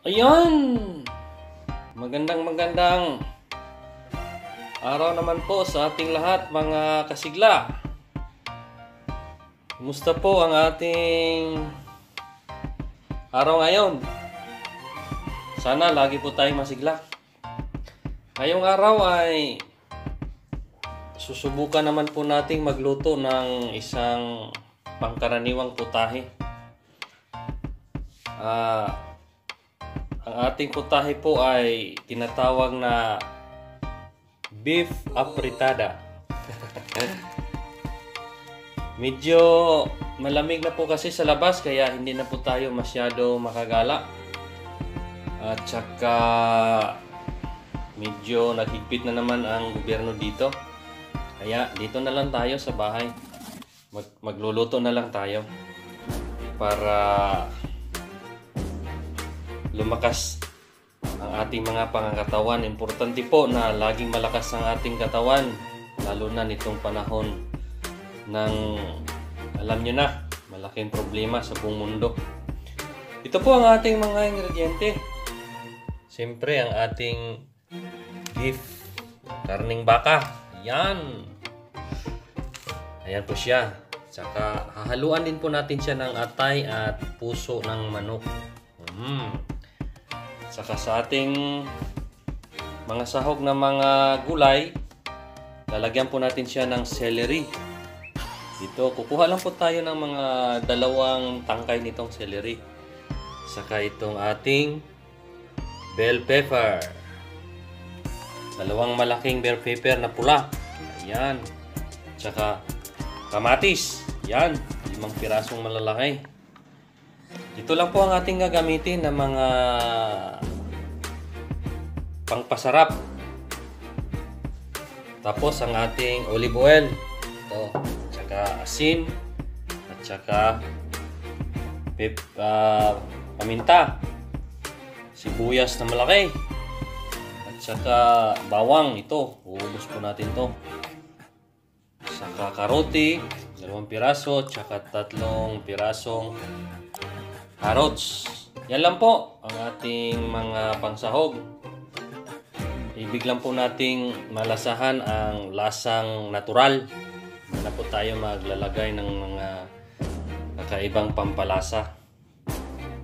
Ayan! Magandang magandang araw naman po sa ating lahat mga kasigla. Kumusta po ang ating araw ngayon? Sana lagi po tayong masigla. Ngayong araw ay susubukan naman po nating magluto ng isang pangkaraniwang putahe. Ah, ang ating putahe po ay tinatawag na beef apritada. Medyo malamig na po kasi sa labas kaya hindi na po tayo masyado makagala. At saka medyo naghigpit na naman ang gobyerno dito. Kaya dito na lang tayo sa bahay. Mag magluluto na lang tayo para lumakas ang ating mga pangangatawan. Importante po na laging malakas ang ating katawan, lalo na nitong panahon ng, alam nyo na, malaking problema sa buong mundo. Ito po ang ating mga ingrediente. Siyempre, ang ating beef, karning baka. Yan. Ayan po siya. Saka hahaluan din po natin siya ng atay at puso ng manok. Mm. Saka sa ating mga sahog na mga gulay, lalagyan po natin siya ng celery. Dito, kukuha lang po tayo ng mga dalawang tangkay nitong celery. Saka itong ating bell pepper. Dalawang malaking bell pepper na pula. Ayan. Tsaka kamatis. Yan. Limang pirasong malalaki. Ito lang po ang ating gagamitin ng mga pangpasarap. Tapos ang ating olive oil. Ito. Tsaka asin. At tsaka pep, ah, paminta. Sibuyas na malaki. At tsaka bawang. Ito. Uubos po natin to. Saka karote. Dalawang piraso. Tsaka tatlong pirasong carrots. Yan lang po ang ating mga pangsahog. Ibig lang po nating malasahan ang lasang natural. Na po tayo maglalagay ng mga kakaibang pampalasa.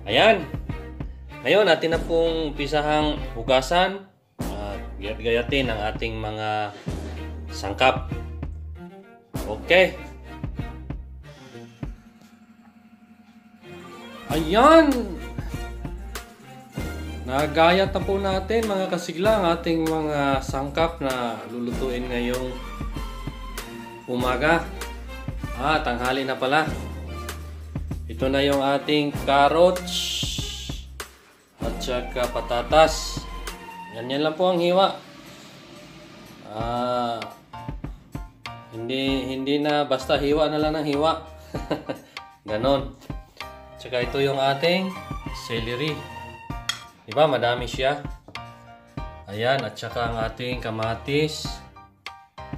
Ayan. Ngayon, natin na pong pisahang hugasan at gayat-gayatin ang ating mga sangkap. Okay. Ayan! Nagayat na po natin mga kasigla ang ating mga sangkap na lulutuin ngayong umaga. Ah, tanghali na pala. Ito na yung ating carrots at saka patatas. Yan yan lang po ang hiwa. Ah, hindi hindi na basta hiwa na lang ng hiwa. Ganon. Tsaka ito yung ating celery. Diba? Madami siya. Ayan. At saka ang ating kamatis,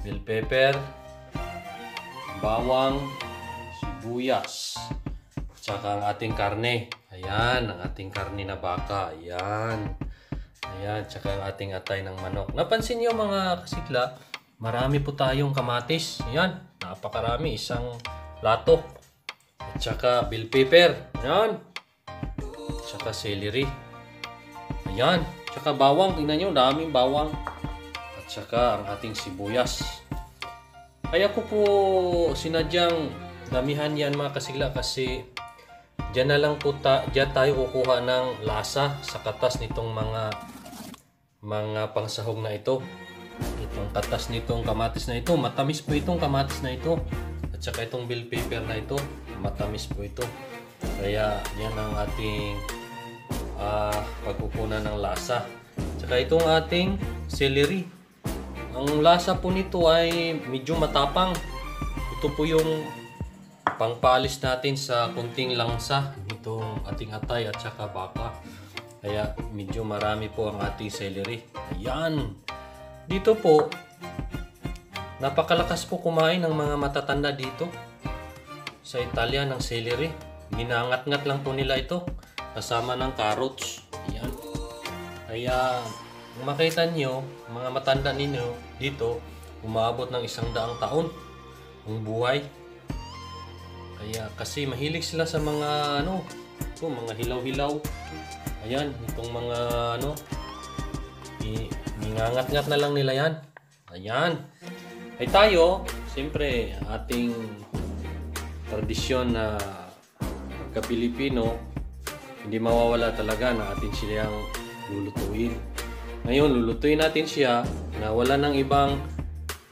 bell pepper, bawang, sibuyas. At saka ang ating karne. Ayan. Ang ating karne na baka. Ayan. Ayan. Tsaka ang ating atay ng manok. Napansin niyo mga kasikla, marami po tayong kamatis. Ayan. Napakarami. Isang lato. At saka bell pepper. Ayan. At saka celery. Ayan. At saka bawang. Tingnan nyo, daming bawang. At saka ang ating sibuyas. Kaya ko po sinadyang damihan yan mga kasigla kasi dyan na lang po ta, dyan tayo kukuha ng lasa sa katas nitong mga mga pangsahog na ito. Itong katas nitong kamatis na ito. Matamis po itong kamatis na ito. At saka itong bell pepper na ito matamis po ito. Kaya yan ang ating uh, pagkukunan ng lasa. Tsaka itong ating celery. Ang lasa po nito ay medyo matapang. Ito po yung pangpalis natin sa kunting langsa nitong ating atay at saka baka. Kaya medyo marami po ang ating celery. Ayan. Dito po, napakalakas po kumain ng mga matatanda dito sa Italia ng celery. Ginangat-ngat lang po nila ito kasama ng carrots. Yan. Kaya, kung makita nyo, mga matanda ninyo dito, umabot ng isang daang taon ang buhay. Kaya, kasi mahilig sila sa mga, ano, ito, mga hilaw-hilaw. Ayan, itong mga, ano, Ningangat-ngat na lang nila yan. Ayan. Ay tayo, siyempre, ating tradisyon na pagka-Pilipino, hindi mawawala talaga na atin siyang lulutuin. Ngayon, lulutuin natin siya na wala ng ibang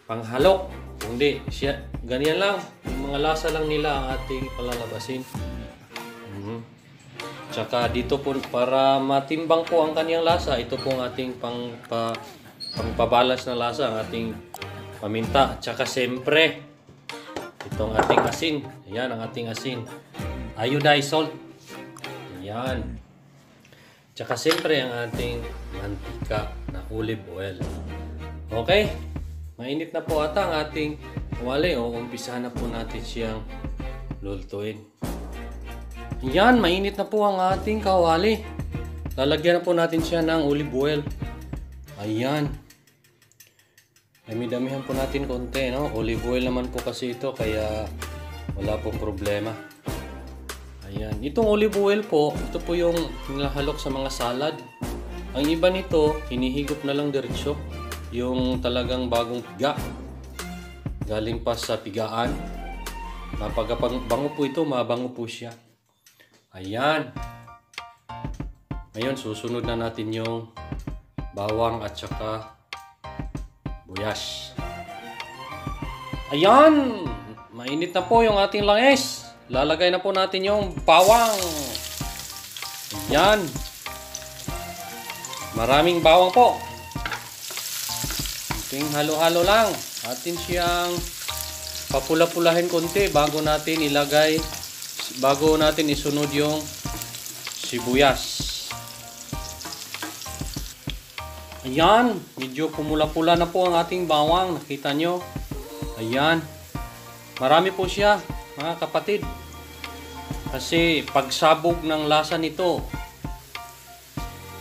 panghalok. Kundi, siya, ganyan lang. Yung mga lasa lang nila ang ating palalabasin. Mhm. Tsaka dito po, para matimbang po ang kanyang lasa, ito po ang ating pang, pa, pangpabalas na lasa, ang ating paminta. Tsaka siyempre, itong ating asin. Ayan, ang ating asin. Iodized salt. Ayan. Tsaka siyempre, ang ating mantika na olive oil. Okay? Mainit na po ata ang ating wali. O, umpisahan na po natin siyang lulutuin. Yan, mainit na po ang ating kawali. Lalagyan na po natin siya ng olive oil. Ayan. Dami-damihan po natin konti, no? Olive oil naman po kasi ito, kaya wala pong problema. Ayan. Itong olive oil po, ito po yung nilahalok sa mga salad. Ang iba nito, hinihigop na lang diretsyo. Yung talagang bagong piga. Galing pa sa pigaan. Napagabango po ito, mabango po siya. Ayan. Ngayon, susunod na natin yung bawang at saka buyas. Ayan! Mainit na po yung ating langis. Lalagay na po natin yung bawang. Ayan. Maraming bawang po. Ating halo-halo lang. Atin siyang papula-pulahin konti bago natin ilagay bago natin isunod yung sibuyas. Ayan, medyo pumula-pula na po ang ating bawang. Nakita nyo? Ayan. Marami po siya, mga kapatid. Kasi pagsabog ng lasa nito,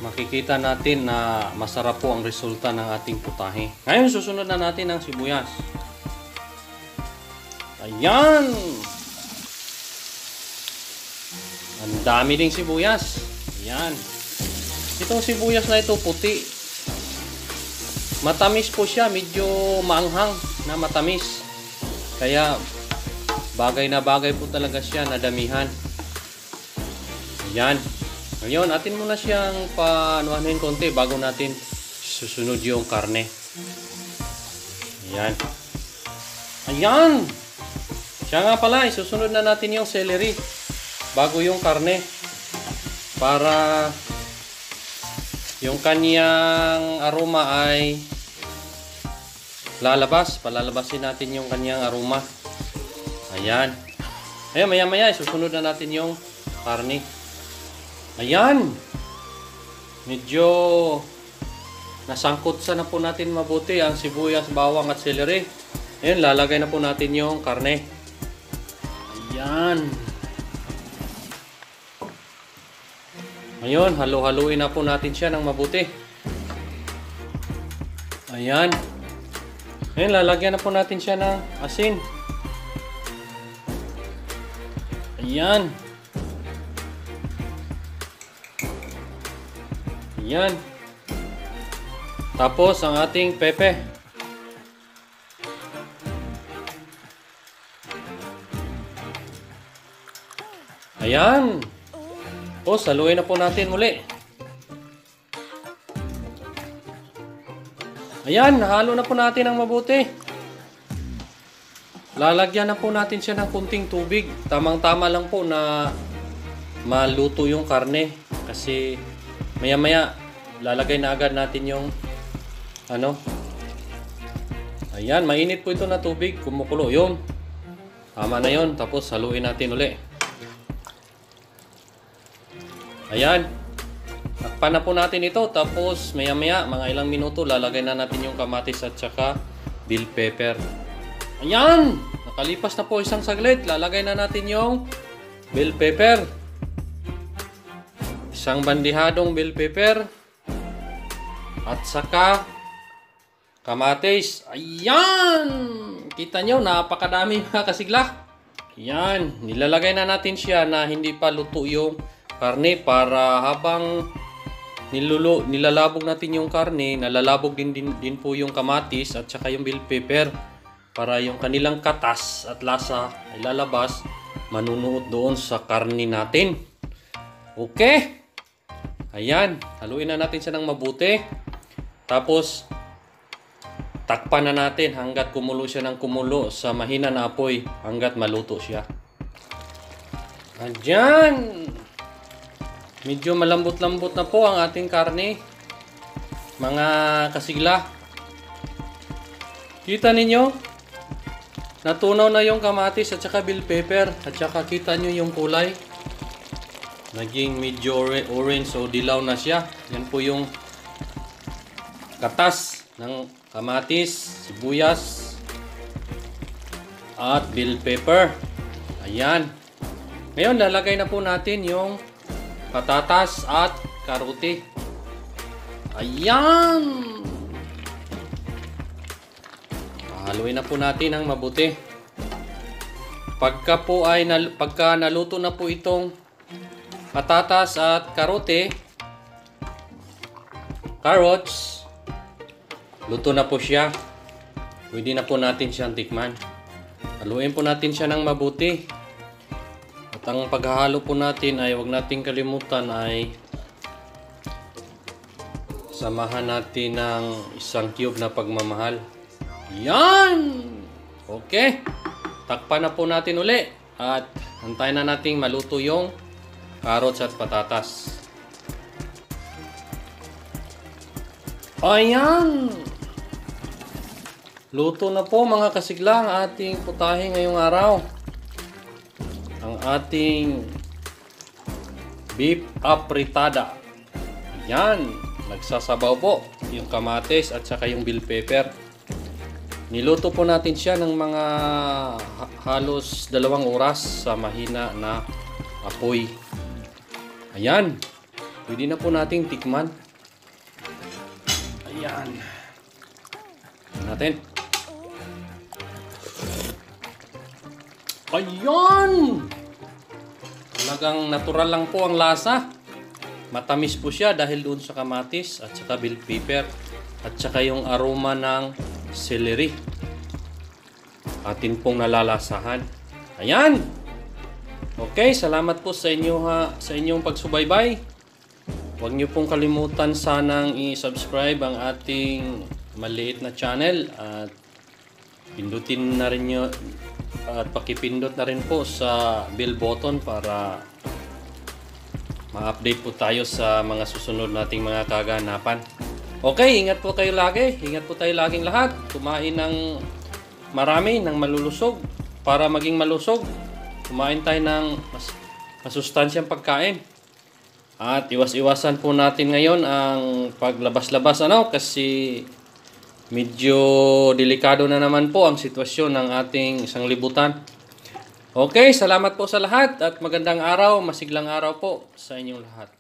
makikita natin na masarap po ang resulta ng ating putahe. Ngayon, susunod na natin ang sibuyas. Ayan! Ang dami ding sibuyas. Ayan. Itong sibuyas na ito puti. Matamis po siya, medyo maanghang na matamis. Kaya bagay na bagay po talaga siya na damihan. Ayan. Ngayon, atin muna siyang paanuhanin konti bago natin susunod yung karne. Ayan. Ayan! Siya nga pala, isusunod na natin yung celery bago yung karne para yung kanyang aroma ay lalabas. Palalabasin natin yung kanyang aroma. Ayan. Ayan, maya maya, susunod na natin yung karne. Ayan. Medyo nasangkot sa na po natin mabuti ang sibuyas, bawang at celery. Ayan, lalagay na po natin yung karne. Ayan. Ngayon, halo-haluin na po natin siya ng mabuti. Ayan. Ngayon, lalagyan na po natin siya ng asin. Ayan. Ayan. Tapos, ang ating pepe. Ayan. Tapos, saluin na po natin muli. Ayan, halo na po natin ang mabuti. Lalagyan na po natin siya ng kunting tubig. Tamang-tama lang po na maluto yung karne. Kasi maya-maya lalagay na agad natin yung ano. Ayan, mainit po ito na tubig. Kumukulo. Yun. Tama na yun. Tapos haluin natin uli. Ayan. Takpan na po natin ito. Tapos maya-maya, mga ilang minuto, lalagay na natin yung kamatis at saka bell pepper. Ayan! Nakalipas na po isang saglit. Lalagay na natin yung bell pepper. Isang bandihadong bell pepper. At saka kamatis. Ayan! Kita nyo, napakadami mga kasigla. Ayan, nilalagay na natin siya na hindi pa luto yung karne para habang nilulo, nilalabog natin yung karne, nalalabog din, din, din po yung kamatis at saka yung bell pepper para yung kanilang katas at lasa ay lalabas manunuot doon sa karne natin. Okay? Ayan, haluin na natin siya ng mabuti. Tapos, takpan na natin hanggat kumulo siya ng kumulo sa mahina na apoy hanggat maluto siya. Ayan! Medyo malambot-lambot na po ang ating karne. Mga kasigla. Kita ninyo? Natunaw na yung kamatis at saka bell pepper. At saka kita nyo yung kulay. Naging medyo orange so dilaw na siya. Yan po yung katas ng kamatis, sibuyas, at bell pepper. Ayan. Ngayon, lalagay na po natin yung patatas at karote. Ayan! Haluin na po natin ng mabuti. Pagka po ay nal- pagka naluto na po itong patatas at karote, carrots, luto na po siya. Pwede na po natin siyang tikman. Haluin po natin siya ng mabuti. Ang paghahalo po natin ay huwag nating kalimutan ay samahan natin ng isang cube na pagmamahal. Yan! Okay. Takpan na po natin uli. At antayin na nating maluto yung carrots at patatas. Ayan! Luto na po mga kasigla ang ating putahe ngayong araw. Ating beef apritada. Yan, nagsasabaw po yung kamatis at saka yung bell pepper. Niluto po natin siya ng mga ha- halos dalawang oras sa mahina na apoy. Ayan, pwede na po nating tikman. Ayan. Tingnan natin. Ayan! Talagang natural lang po ang lasa. Matamis po siya dahil doon sa kamatis at saka bell pepper at saka yung aroma ng celery. Atin pong nalalasahan. Ayan! Okay, salamat po sa inyo ha, sa inyong pagsubaybay. Huwag niyo pong kalimutan sanang i-subscribe ang ating maliit na channel at pindutin na rin nyo at pakipindot na rin po sa bell button para ma-update po tayo sa mga susunod nating mga kaganapan. Okay, ingat po kayo lagi. Ingat po tayo laging lahat. Kumain ng marami, ng malulusog. Para maging malusog, kumain tayo ng mas, masustansyang pagkain. At iwas-iwasan po natin ngayon ang paglabas-labas ano kasi medyo delikado na naman po ang sitwasyon ng ating isang libutan. Okay, salamat po sa lahat at magandang araw, masiglang araw po sa inyong lahat.